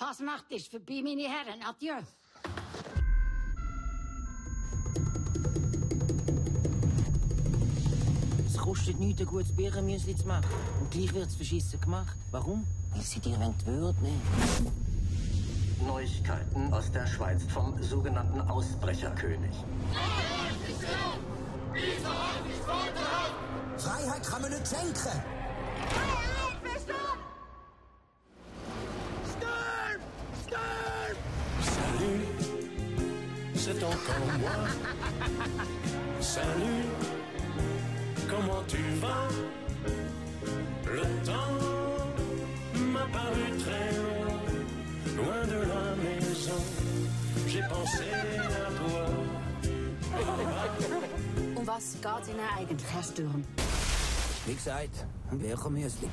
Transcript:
Fasnacht ist vorbei, meine Herren. Adieu. Es kostet nichts, ein gutes Birnenmüsli zu machen. Und gleich wird es verschissen gemacht. Warum? Weil sie dir die Würde nehmen Neuigkeiten aus der Schweiz vom sogenannten Ausbrecherkönig. Freiheit kann man nicht schenken. C'est encore moi. Salut, comment tu vas? Le temps m'a paru très long, loin de la maison. J'ai pensé à toi. Um was geht's Ihnen eigentlich, Herr Sturm? Wie gesagt, ein Birnenmüsli.